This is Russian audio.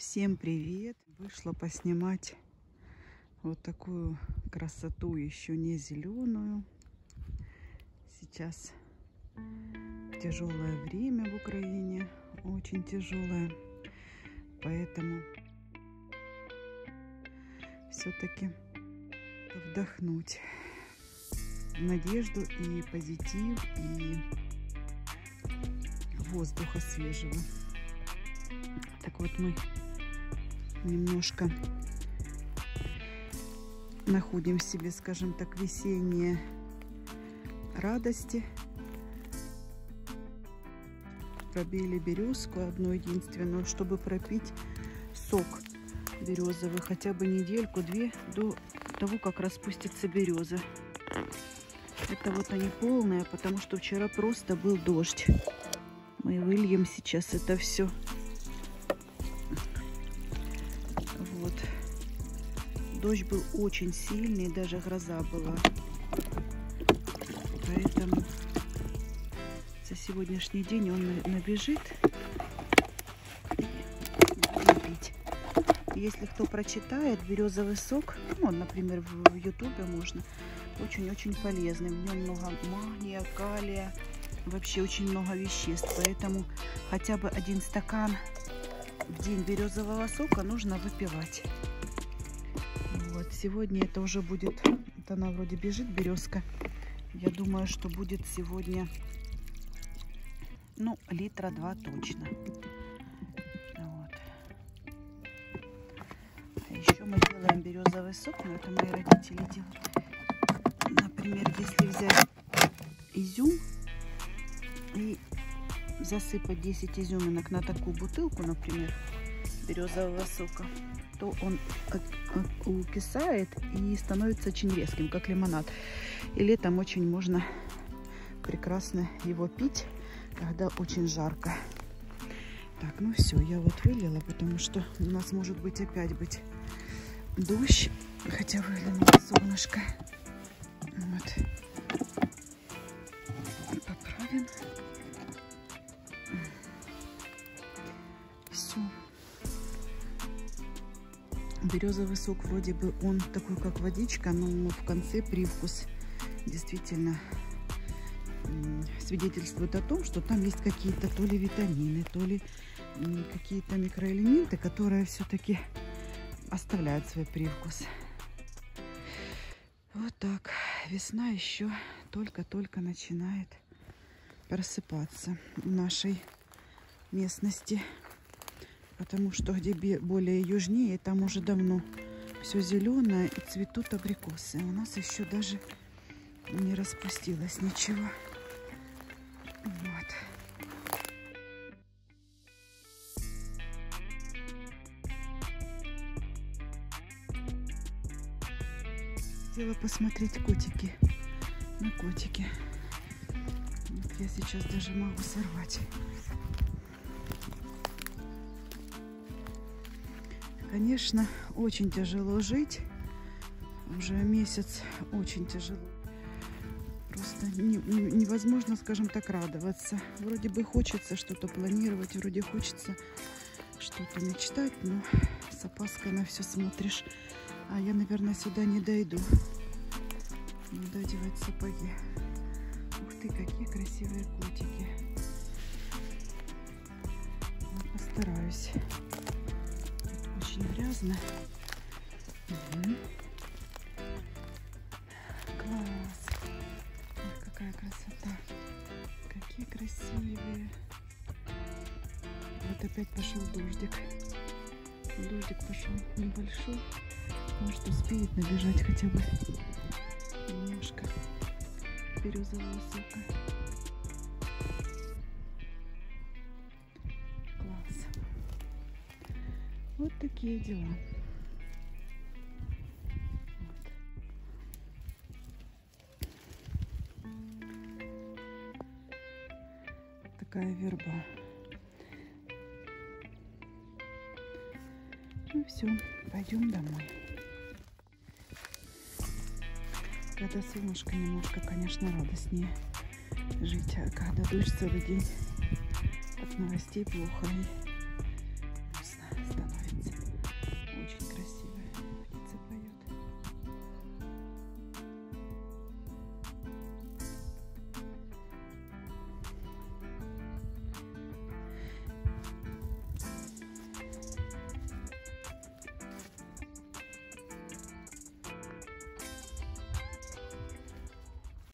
Всем привет! Вышла поснимать вот такую красоту, еще не зеленую. Сейчас тяжелое время в Украине, очень тяжелое. Поэтому все-таки вдохнуть надежду и позитив, и воздуха свежего. Так вот мы немножко находим в себе, скажем так, весенние радости. Пробили березку одну единственную, чтобы пропить сок березовый хотя бы недельку-две до того, как распустится береза. Это вот они полные, потому что вчера просто был дождь. Мы выльем сейчас это все Дождь был очень сильный, даже гроза была. Поэтому за сегодняшний день он набежит пить. Если кто прочитает, березовый сок, ну, например, в ютубе можно, очень-очень полезный. В нем много магния, калия, вообще очень много веществ. Поэтому хотя бы один стакан в день березового сока нужно выпивать. Сегодня это уже будет, вот она вроде бежит, березка. Я думаю, что будет сегодня, ну, литра два точно. Вот. А еще мы делаем березовый сок, но это мои родители делают. Например, если взять изюм и засыпать 10 изюминок на такую бутылку, например, березового сока, то он укисает и становится очень резким, как лимонад. И летом очень можно прекрасно его пить, когда очень жарко. Так, ну все, я вот вылила, потому что у нас может быть опять быть дождь, хотя выглянуло солнышко. Березовый сок вроде бы он такой как водичка, но в конце привкус действительно свидетельствует о том, что там есть какие-то то ли витамины, то ли какие-то микроэлементы, которые все-таки оставляют свой привкус. Вот так. Весна еще только-только начинает просыпаться в нашей местности потому что где более южнее, там уже давно все зеленое и цветут абрикосы. У нас еще даже не распустилось ничего. Вот. Хотела посмотреть котики. На котики. Вот я сейчас даже могу сорвать. Конечно, очень тяжело жить. Уже месяц очень тяжело. Просто не, не, невозможно, скажем так, радоваться. Вроде бы хочется что-то планировать, вроде хочется что-то мечтать, но с опаской на все смотришь. А я, наверное, сюда не дойду. Надо одевать сапоги. Ух ты, какие красивые котики. Ну, постараюсь очень грязно. Угу. Класс. Ой, какая красота. Какие красивые. Вот опять пошел дождик. Дождик пошел небольшой. Может успеет набежать хотя бы немножко березового сока. Такие дела. Такая верба. Ну все, пойдем домой. Когда солнышко немножко, конечно, радостнее жить, а когда дождь целый день от новостей плохо. И